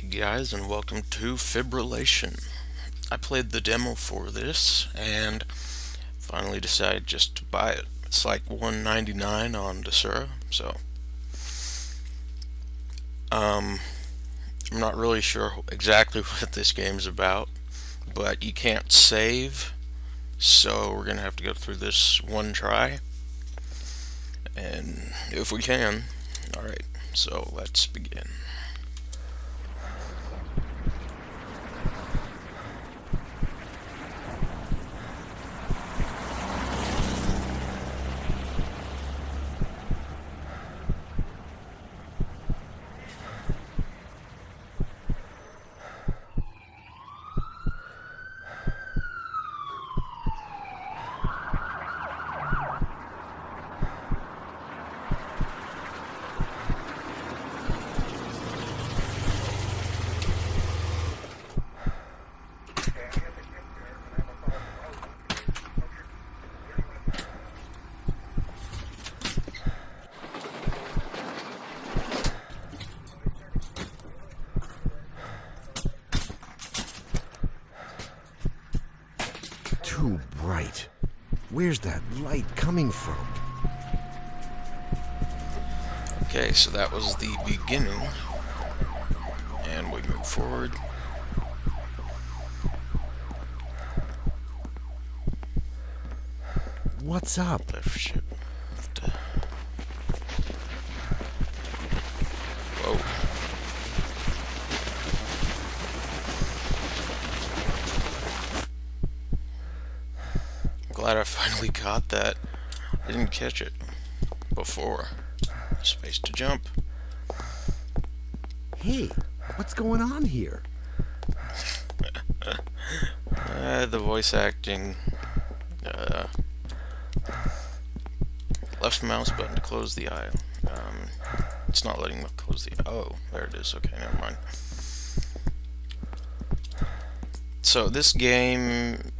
Hey guys, and welcome to Fibrillation. I played the demo for this and finally decided just to buy it. It's like $1.99 on Desura, so um, I'm not really sure exactly what this game's about, but you can't save, so we're gonna have to go through this one try, and if we can, alright, so let's begin. Too bright. Where's that light coming from? Okay, so that was the beginning. And we move forward. What's up? Left shift. Whoa. Glad Got that. I didn't catch it before. Space to jump. Hey, what's going on here? Uh, the voice acting. Uh, left mouse button to close the eye. Um, it's not letting me close the. Oh, there it is. Okay, never mind. So this game,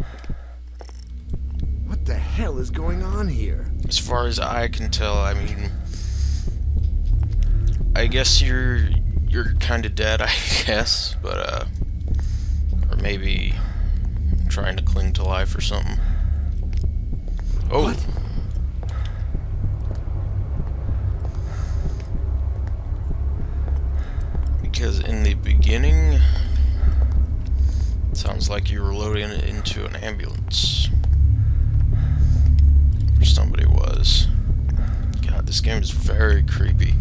hell is going on here? as far as I can tell, I mean, I guess you're you're kind of dead, I guess, but uh, or maybe trying to cling to life or something. Oh. What? Because in the beginning, it sounds like you were loading it into an ambulance. Or somebody was. God, this game is very creepy.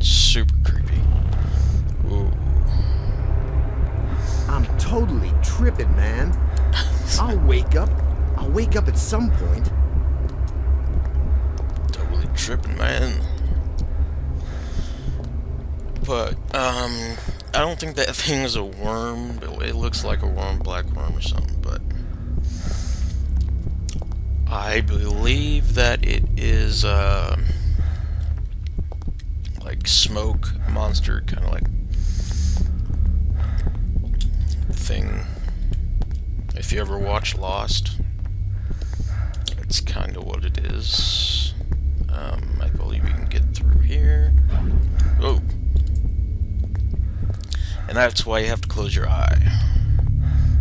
Super creepy. Ooh. I'm totally tripping, man. I'll wake up. I'll wake up at some point. totally tripping, man. But, um, I don't think that thing is a worm. It it looks like a worm, black worm or something, but I believe that it is, uh, like smoke monster, kind of like thing. If you ever watch Lost, it's kind of what it is. Um, I believe you can get through here. Oh. And that's why you have to close your eye.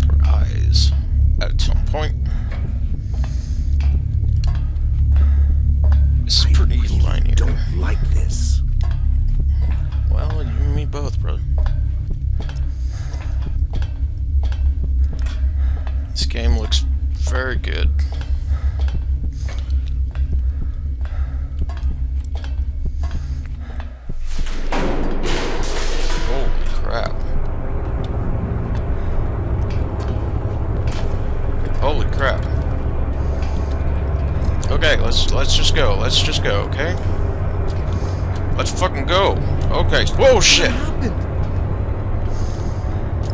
Or eyes. At some point. Don't like this. Well, you and me both, brother. This game looks very good. Holy crap. Holy crap. Okay, let's let's just go. Let's just go, okay? Let's fucking go. Okay. Whoa, shit. Happened?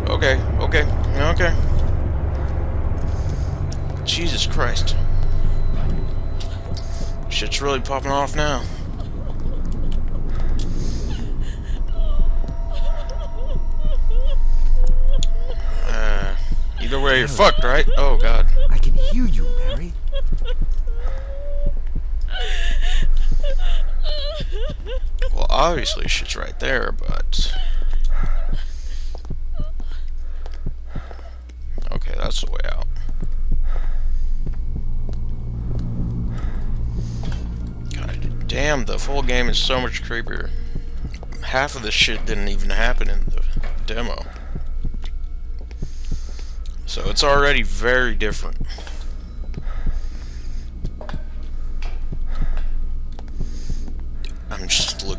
Okay, okay, okay. Jesus Christ. Shit's really popping off now. Uh, either way, you're fucked, right? Oh, God. I can hear you, Mary. Well, obviously shit's right there, but... Okay, that's the way out. God damn, the full game is so much creepier. Half of this shit didn't even happen in the demo. So it's already very different.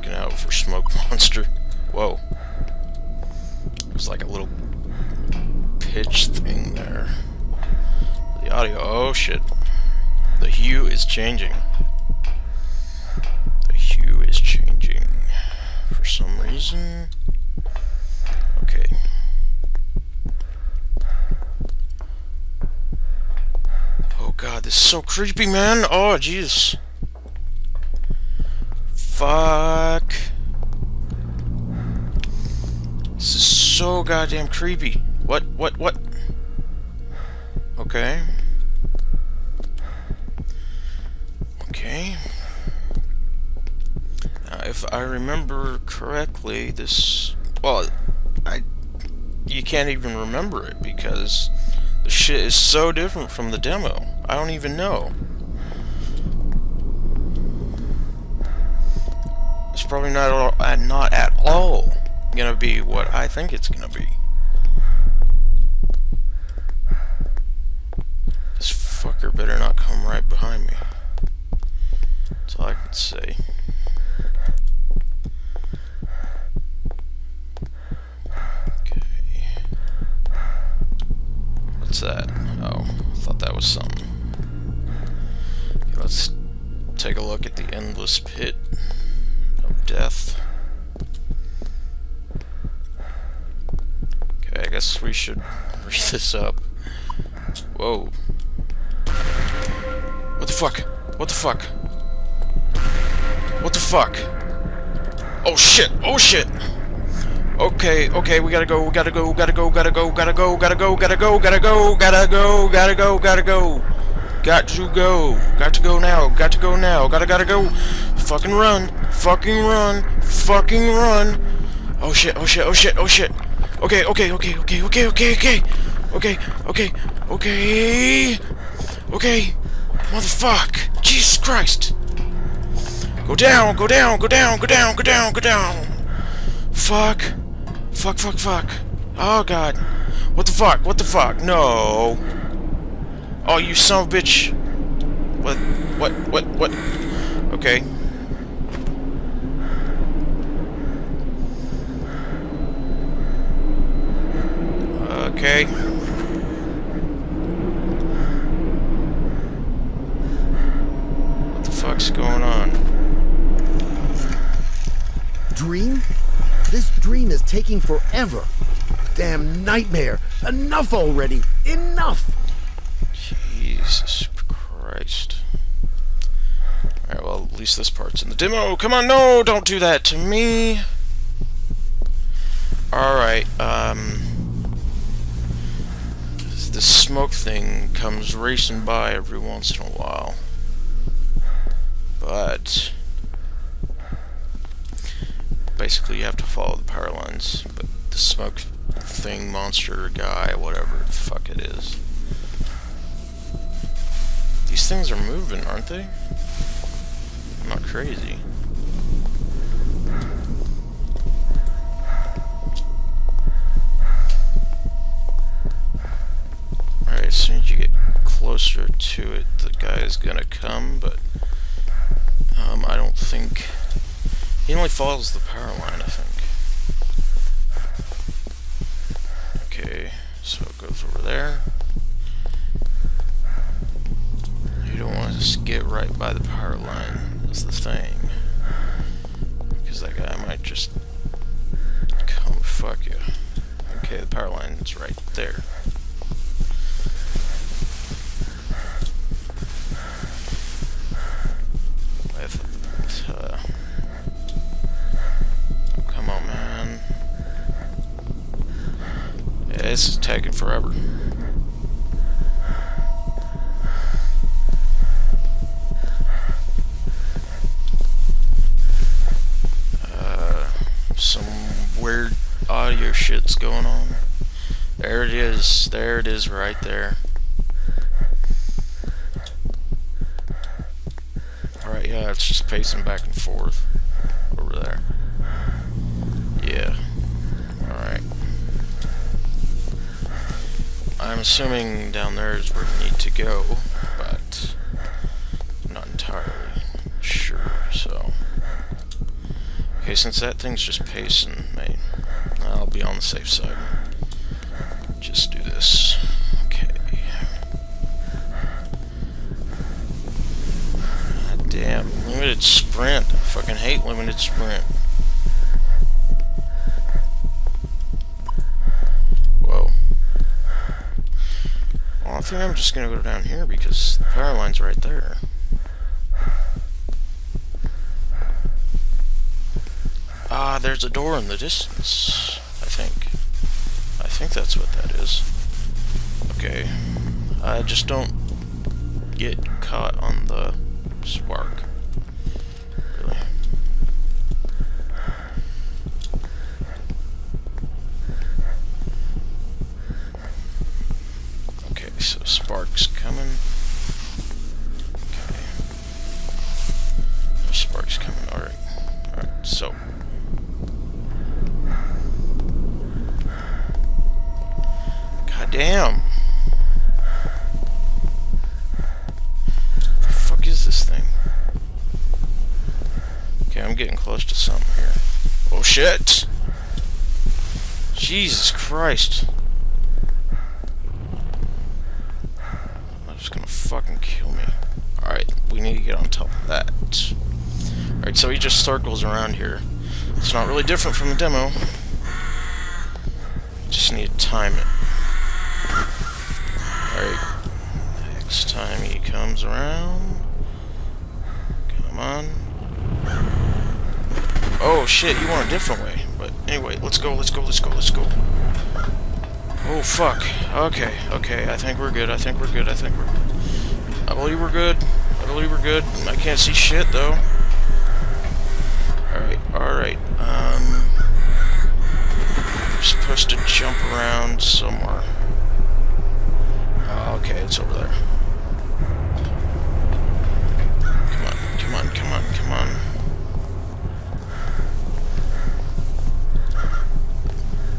Looking out for smoke monster. Whoa. There's like a little pitch thing there. The audio, oh shit. The hue is changing. The hue is changing. For some reason. Okay. Oh god, this is so creepy, man. Oh, jeez. Fuck. This is so goddamn creepy. What, what, what? Okay. Okay. Now, if I remember correctly, this... Well, I... You can't even remember it because the shit is so different from the demo. I don't even know. Probably not all, uh, not at all gonna be what I think it's gonna be. This fucker better not come right behind me. That's all I can say. Okay. What's that? Oh, I thought that was something. Okay, let's take a look at the endless pit death. Okay, I guess we should read this up. Whoa. What the fuck? What the fuck? What the fuck? Oh shit! Oh shit! Okay, okay, we gotta go, we gotta go, gotta go, gotta go, gotta go, gotta go, gotta go, gotta go, gotta go, gotta go, gotta go. Got to go. Got to go now. Got to go now. Gotta gotta go. Fucking run. Fucking run. Fucking run. Oh shit, oh shit, oh shit, oh shit. Okay, okay, okay, okay, okay, okay, okay. Okay, okay, okay. Okay. Motherfuck. Jesus Christ. Go down, go down, go down, go down, go down, go down. Fuck. Fuck, fuck, fuck. Oh god. What the fuck? What the fuck? No. Oh, you son of a bitch. What? What? What? What? Okay. Okay. What the fuck's going on? Dream? This dream is taking forever. Damn nightmare. Enough already. Enough. Jesus Christ. Alright, well, at least this part's in the demo. Come on, no! Don't do that to me! Alright, um... This smoke thing comes racing by every once in a while. But... Basically, you have to follow the power lines. But the smoke thing, monster, guy, whatever the fuck it is. These things are moving, aren't they? Crazy. Alright, as soon as you get closer to it, the guy is gonna come, but um, I don't think... He only follows the power line, I think. Okay, so it goes over there. You don't want to just get right by the power line, that's the thing. Because that guy might just come fuck you. Okay, the power line is right there. Uh, come on, man. Yeah, this is taking forever. weird audio shit's going on. There it is. There it is right there. Alright, yeah, it's just pacing back and forth over there. Yeah. Alright. I'm assuming down there is where we need to go, but not entirely sure, so... Okay, since that thing's just pacing, the safe side. Just do this. Okay. God damn, limited sprint. I fucking hate limited sprint. Whoa. I think I'm just gonna go down here because the power line's right there. Ah, there's a door in the distance, think that's what that is. Okay. I just don't get caught on the spark. Really. Okay, so spark's coming. Okay. Spark's coming, alright. Alright, so damn. The fuck is this thing? Okay, I'm getting close to something here. Oh shit! Jesus Christ. That's gonna fucking kill me. Alright, we need to get on top of that. Alright, so he just circles around here. It's not really different from the demo. Just need to time it. Alright. Next time he comes around. Come on. Oh shit, you went a different way. But anyway, let's go, let's go, let's go, let's go. Oh fuck. Okay, okay, I think we're good, I think we're good, I think we're good. I believe we're good. I believe we're good. I can't see shit though. Alright, alright. Um we're supposed to jump around somewhere. Oh, okay, it's over there. Come on, come on, come on, come on.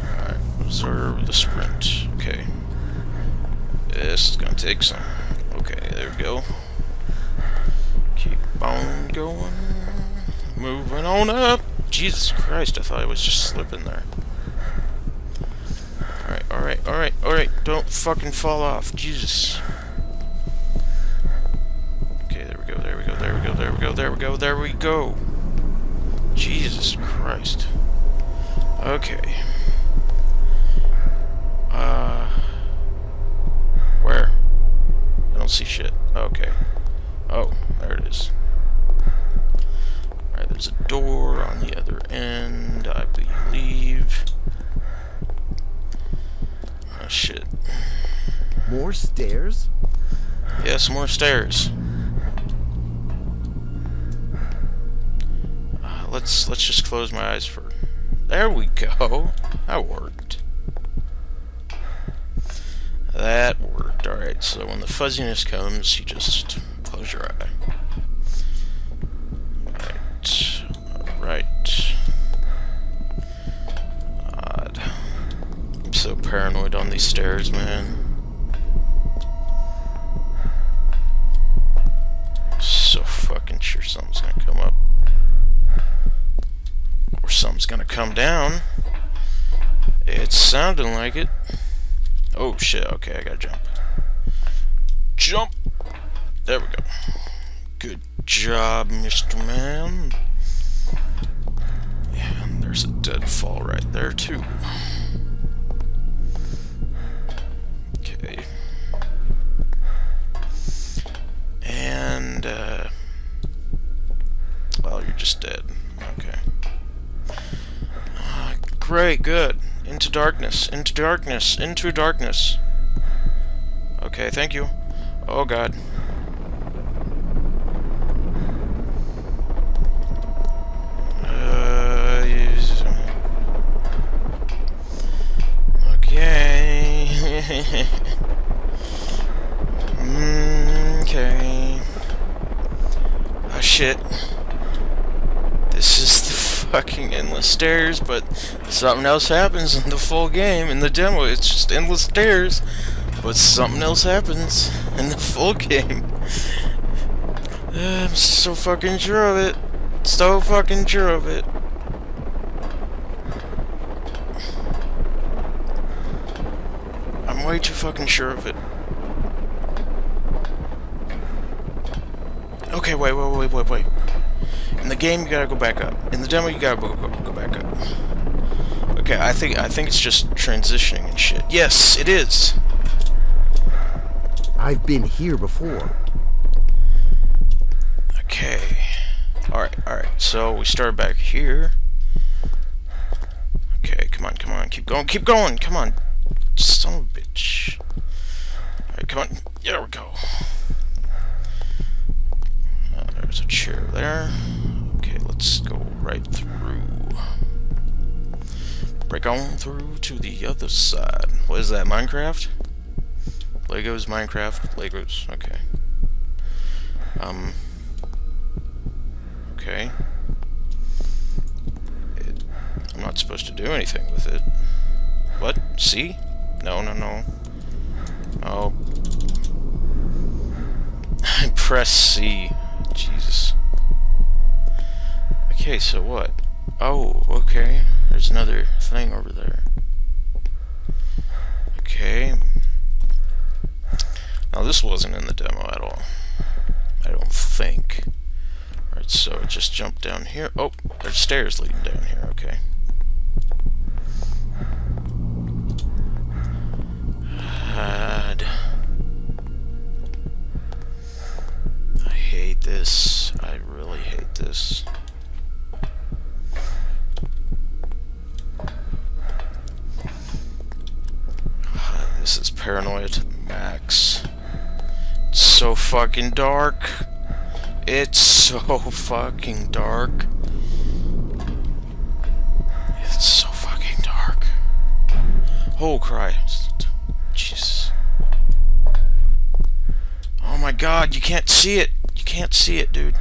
Alright, observe the sprint. Okay. This is gonna take some. Okay, there we go. Keep on going. Moving on up. Jesus Christ, I thought I was just slipping there. Alright, alright, alright, alright. Don't fucking fall off. Jesus. Okay, there we go, there we go, there we go, there we go, there we go, there we go. Jesus Christ. Okay. Uh... Where? I don't see shit. Okay. Oh, there it is. Alright, there's a door on the other end, I believe Oh, shit. More stairs? Yes, more stairs. Uh, let's let's just close my eyes for. There we go. That worked. That worked. All right. So when the fuzziness comes, you just close your eye. All right. All right. God. I'm so paranoid on these stairs, man. So fucking sure something's gonna come up. Or something's gonna come down. It's sounding like it. Oh shit, okay, I gotta jump. Jump! There we go. Good job, Mr. Man. And there's a deadfall right there, too. Okay. And, uh... Well, you're just dead. Okay. Uh, great, good. Into darkness, into darkness, into darkness. Okay, thank you. Oh god. Uh. Okay. Mm, okay. oh shit. This is the fucking endless stairs, but something else happens in the full game. In the demo, it's just endless stairs but something else happens in the full game. I'm so fucking sure of it. So fucking sure of it. I'm way too fucking sure of it. Okay, wait, wait, wait, wait, wait. In the game, you gotta go back up. In the demo, you gotta go, go, go back up. Okay, I think I think it's just transitioning and shit. Yes, it is. I've been here before. Okay. Alright, alright. So we start back here. Okay, come on, come on. Keep going, keep going. Come on. Son of a bitch. Alright, come on. There we go. Uh, there's a chair there. Okay, let's go right through. Break on through to the other side. What is that, Minecraft? Legos, Minecraft, Legos, okay. Um, okay. It, I'm not supposed to do anything with it. What? C? No, no, no. Oh. I press C. Jesus. Okay, so what? Oh, okay. There's another thing over there. Okay. Now this wasn't in the demo at all. I don't think. Alright, so just jump down here. Oh, there's stairs leading down here, okay. Fucking dark. It's so fucking dark. It's so fucking dark. Oh Christ. Jesus. Oh my god, you can't see it. You can't see it, dude.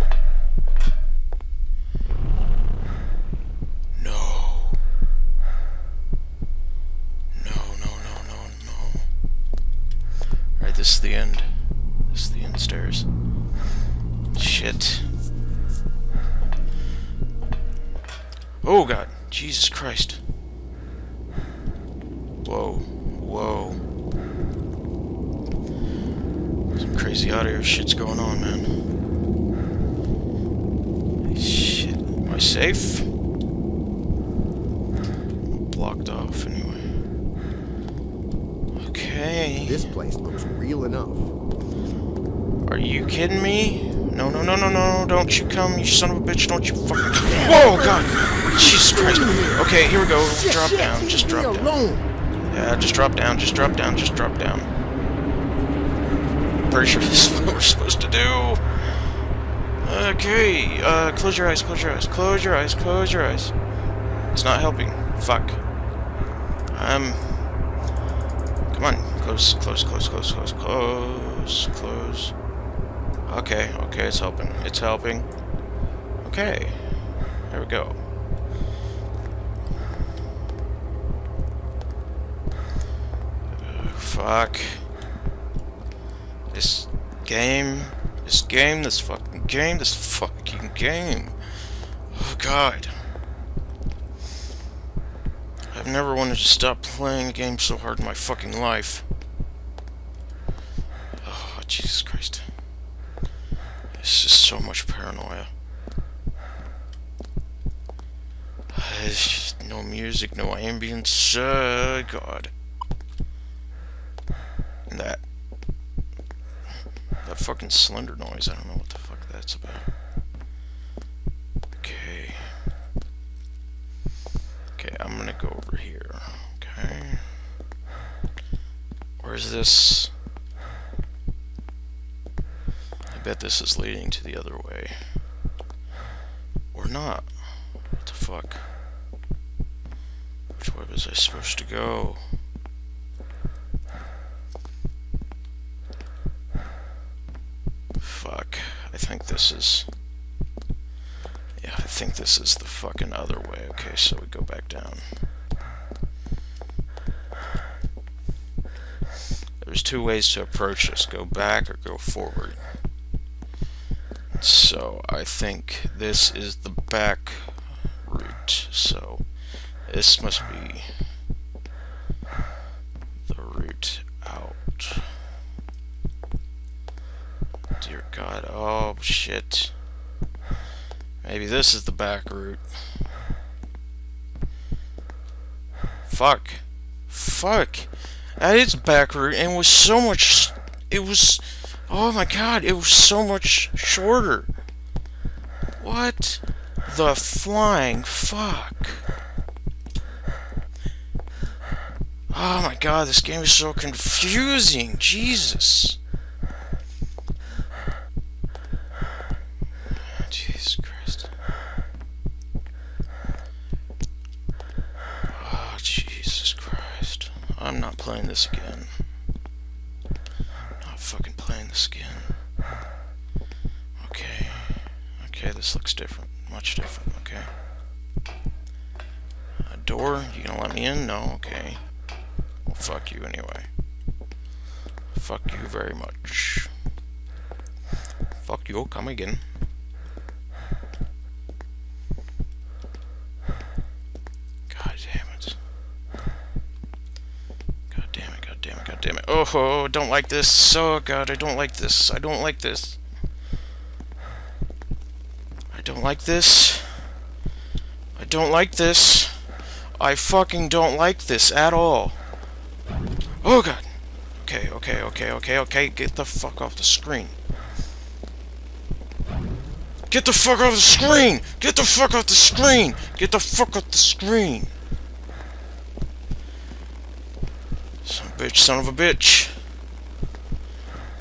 This place looks real enough. Are you kidding me? No, no, no, no, no, don't you come, you son of a bitch, don't you fuck. Whoa, God! Jesus Christ. Okay, here we go. Drop down, just drop down. Yeah, just drop down, just drop down, just drop down. Pretty sure this is what we're supposed to do. Okay, uh, close your eyes, close your eyes, close your eyes, close your eyes. It's not helping. Fuck. Um. Close, close, close, close, close, close, close. Okay, okay, it's helping. It's helping. Okay. There we go. Uh, fuck. This game. This game, this fucking game, this fucking game. Oh god. I've never wanted to stop playing a game so hard in my fucking life. Jesus Christ. It's just so much paranoia. No music, no ambience. Uh, God. And that. That fucking slender noise. I don't know what the fuck that's about. Okay. Okay, I'm gonna go over here. Okay. Where's this? Bet this is leading to the other way. Or not. What the fuck? Which way was I supposed to go? Fuck. I think this is... Yeah, I think this is the fucking other way. Okay, so we go back down. There's two ways to approach this. Go back or go forward. So, I think this is the back route. So, this must be the route out. Dear God. Oh, shit. Maybe this is the back route. Fuck. Fuck. That is back route and was so much... It was... Oh my god, it was so much shorter. What the flying fuck? Oh my god, this game is so confusing. Jesus Christ. Oh, Jesus Christ. I'm not playing this again. Not fucking playing this again. Okay. Okay, this looks different. Much different, okay. A door? You gonna let me in? No? Okay. Well, fuck you anyway. Fuck you very much. Fuck you, come again. God damn it. God damn it, god damn it, god damn it. Oh, oh, oh, don't like this. Oh god, I don't like this. I don't like this. I don't like this. I don't like this. I fucking don't like this at all. Oh god. Okay, okay, okay, okay, okay. Get the fuck off the screen. Get the fuck off the screen! Get the fuck off the screen! Get the fuck off the screen! Son bitch, son of a bitch.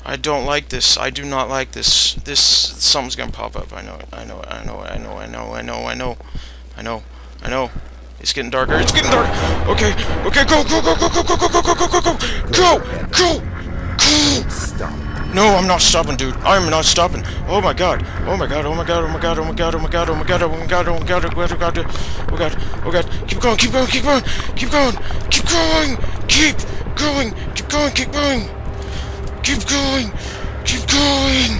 I don't like this. I do not like this. This, something's gonna pop up. I know it. I know it. I know it. I know. I know. I know. I know. I know. I know. It's getting darker. It's getting dark. Okay. Okay. Go. Go. Go. Go. Go. Go. Go. Go. Go. Go. Go. Go. Go. Go. Stop. No, I'm not stopping, dude. I'm not stopping. Oh my god. Oh my god. Oh my god. Oh my god. Oh my god. Oh my god. Oh my god. Oh my god. Oh my god. Oh my god. Oh my god. Oh god. Oh. Keep going. Keep going. Keep going. Keep going. Keep going. Keep going. Keep going. Keep going. Keep going. Keep going.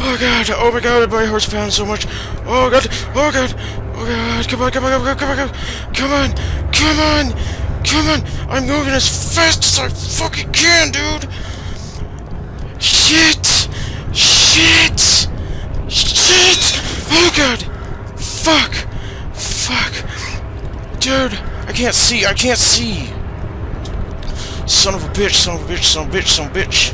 Oh god. Oh my god. My heart's pounding so much. Oh god. Oh god. Oh god. Come on. Come on. Come on. Come on. Come on. Come on. Come on. I'm moving as fast as I fucking can, dude. Shit! Shit! Shit! Oh god! Fuck! Fuck! Dude, I can't see, I can't see! Son of a bitch, son of a bitch, son of a bitch, son of a bitch!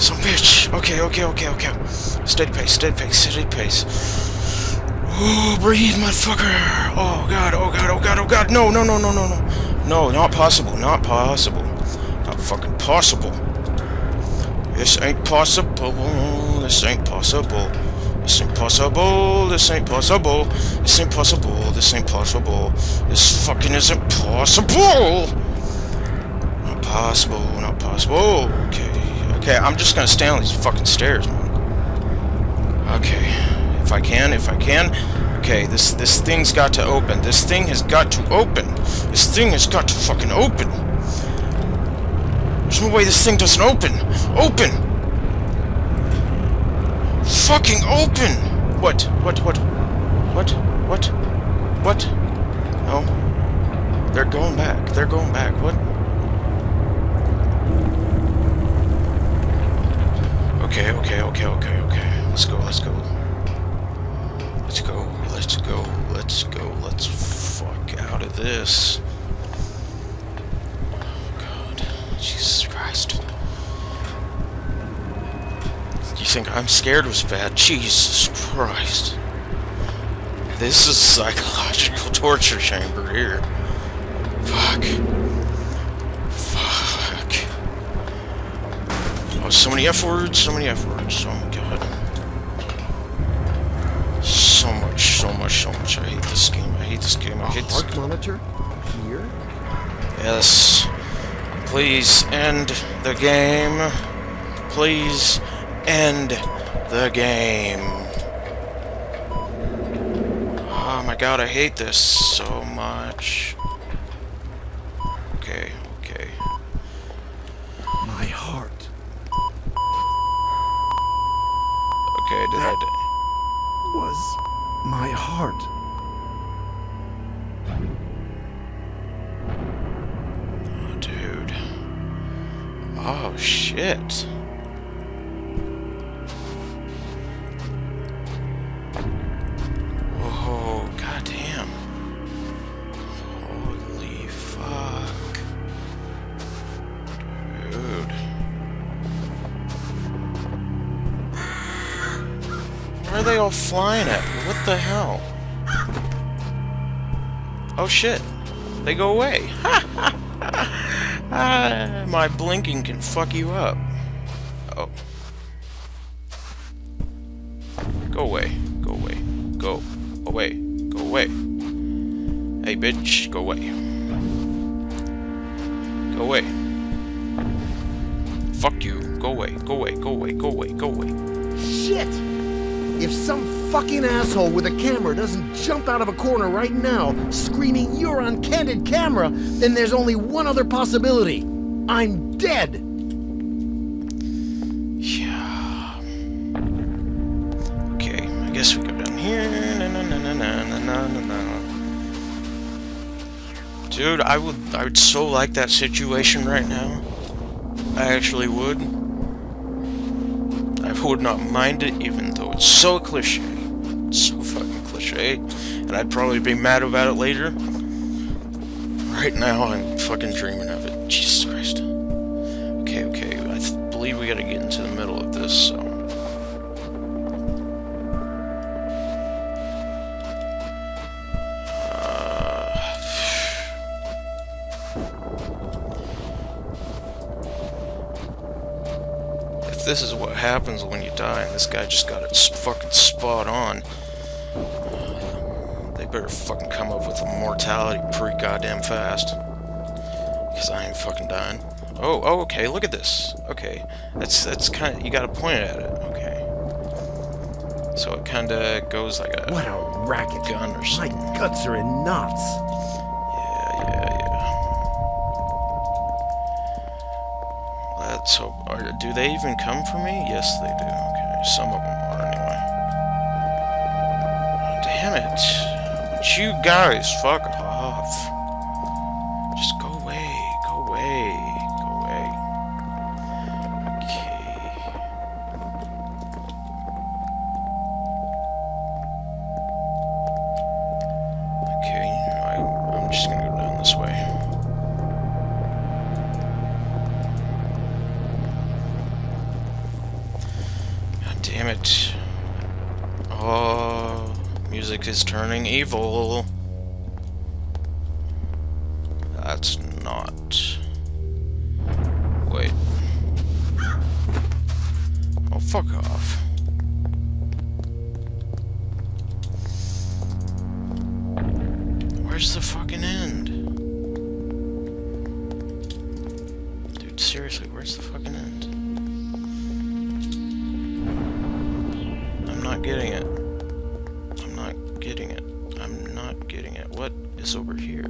Son of a bitch! Okay, okay, okay, okay. Steady pace, steady pace, steady pace. Oh, breathe, motherfucker! Oh god, oh god, oh god, oh god! No, no, no, no, no, no! No, not possible, not possible. Fucking possible. This ain't possible. This ain't possible. This ain't possible. This ain't possible. This ain't possible. This ain't possible. This fucking isn't possible. Not possible. Not possible. Okay. Okay, I'm just gonna stand on these fucking stairs, man. Okay. If I can, if I can. Okay, this this thing's got to open. This thing has got to open. This thing has got to fucking open. There's no way this thing doesn't open. Open! Fucking open! What? What? What? What? What? What? No. They're going back. They're going back. What? Okay, okay, okay, okay, okay. Let's go, let's go. Let's go, let's go, let's go, let's fuck out of this. God, Jesus Christ. You think I'm scared was bad? Jesus Christ. This is psychological torture chamber here. Fuck. Fuck. Oh, so many F words, so many F words. Oh my god. So much, so much, so much. I hate this game. I hate this game. I A hate this heart monitor? Here? Yes. Please end the game. Please end The game. Oh my god, I hate this so much. Okay, okay. My heart. Okay, did I... shit. Goddamn. Holy fuck. Dude. Where are they all flying at? What the hell? Oh shit. They go away. Ah, my blinking can fuck you up. Oh. Go away. Go away. Go away. Go away. Hey, bitch. Go away. Go away. Fuck you. Go away. Go away. Go away. Go away. Go away. Shit! If some fucking asshole with a camera doesn't jump out of a corner right now, screaming, You're on candid camera, then there's only one other possibility. I'm dead! Yeah. Okay, I guess we go down here. Dude, I would I would so like that situation right now. I actually would. I would not mind it even it's so cliche. It's so fucking cliche. And I'd probably be mad about it later. Right now I'm fucking dreaming of it. Jesus Christ. Okay, okay. I believe we gotta get If this is what happens when you die, and this guy just got it fucking spot on, they better fucking come up with a mortality pretty goddamn fast. Because I ain't fucking dying. Oh, oh, okay, look at this. Okay, that's that's kind of, you gotta point at it. Okay. So it kind of goes like a... What a racket. Gun or something. My guts are in knots. Do they even come for me? Yes, they do. Okay, some of them are anyway. Damn it! You guys fuck evil. That's not. Wait. Oh, fuck off. Where's the fucking end? Dude, seriously, where's the fucking end? I'm not getting it. It. What is over here?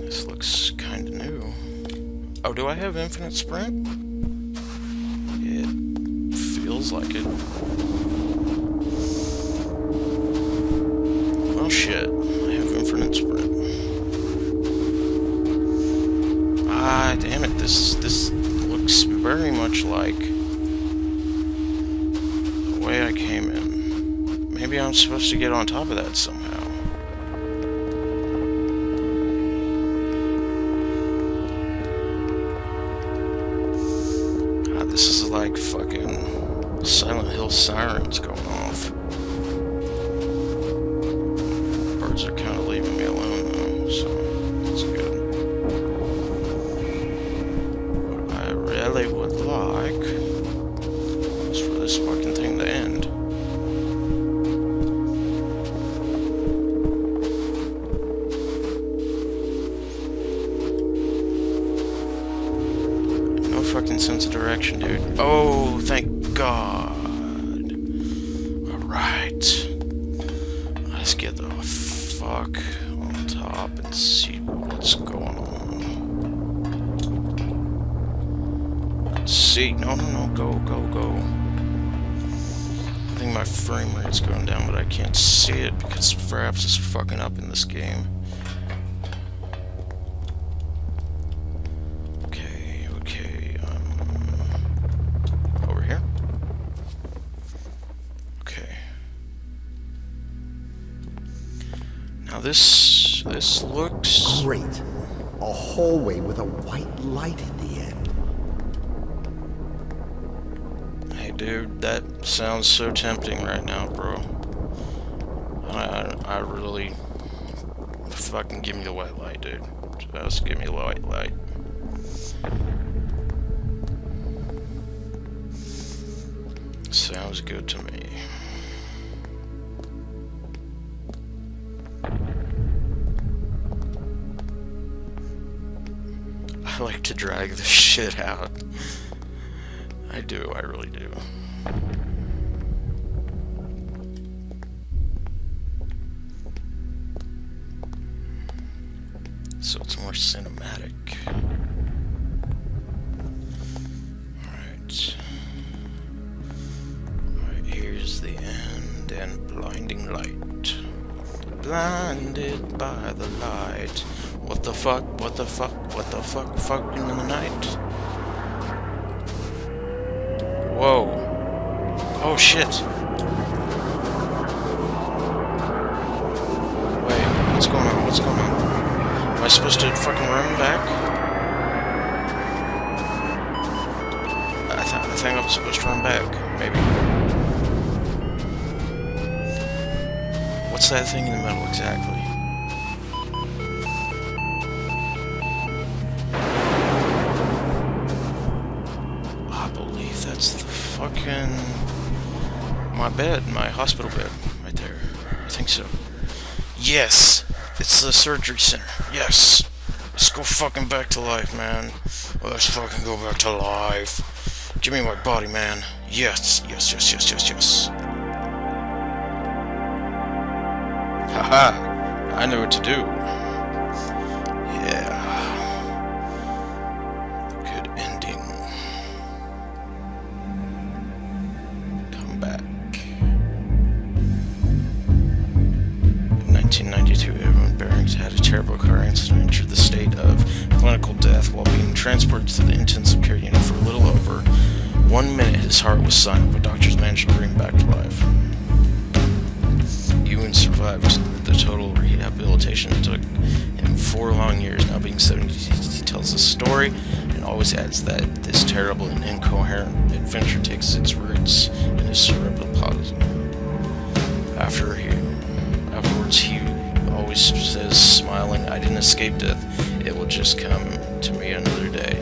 This looks kind of new. Oh, do I have infinite sprint? It feels like it. Oh shit, I have infinite sprint. Ah, damn it, this this looks very much like Maybe I'm supposed to get on top of that somehow. Ah, this is like fucking Silent Hill sirens going off. Birds are kind of see it because Fraps is fucking up in this game. Okay, okay. Um, over here. Okay. Now this this looks Great. A hallway with a white light at the end. Hey dude, that sounds so tempting right now, bro. I, I, really... Fucking give me the white light, dude. Just give me the white light. Sounds good to me. I like to drag this shit out. I do, I really do. More cinematic. Alright. Alright, here's the end and blinding light. Blinded by the light. What the fuck? What the fuck? What the fuck? Fucking in the night. Whoa. Oh shit. Fucking run back? I, th I think I'm supposed to run back, maybe. What's that thing in the middle exactly? I believe that's the fucking... My bed, my hospital bed, right there. I think so. Yes! It's the surgery center. Yes! Let's go fucking back to life, man. Let's fucking go back to life. Give me my body, man. Yes, yes, yes, yes, yes, yes. Haha! I know what to do. 1992, Edwin Behrings had a terrible car accident and entered the state of clinical death while being transported to the intensive care unit for a little over one minute. His heart was silent, but doctors managed to bring him back to life. Ewan survived the total rehabilitation. It took him four long years, now being 70. He tells the story and always adds that this terrible and incoherent adventure takes its roots in his cerebral palsy. After he always says, smiling, "I didn't escape death. It will just come to me another day."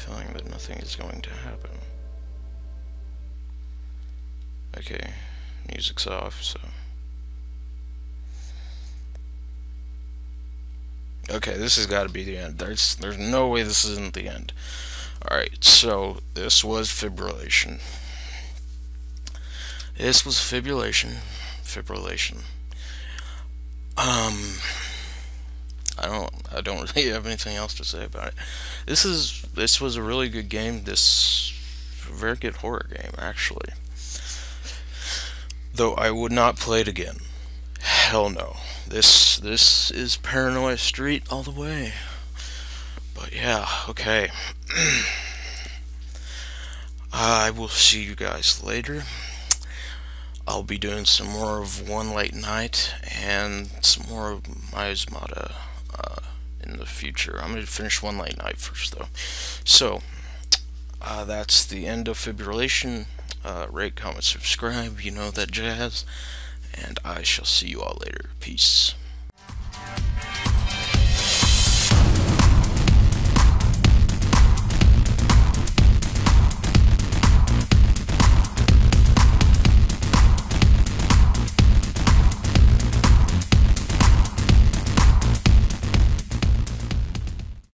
Feeling that nothing is going to happen. Okay, music's off, so. Okay, this has got to be the end. There's there's no way this isn't the end. Alright, so this was fibrillation. This was fibrillation. Fibrillation. Um, I don't, I don't really have anything else to say about it. This is, this was a really good game. This very good horror game, actually. Though I would not play it again. Hell no. This, this is Paranoia Street all the way. But yeah, okay. I will see you guys later. I'll be doing some more of One Late Night and some more of Miasmata uh, in the future. I'm going to finish One Late Night first, though. So, uh, that's the end of Fibrillation. Uh, rate, comment, subscribe, you know that jazz. And I shall see you all later. Peace.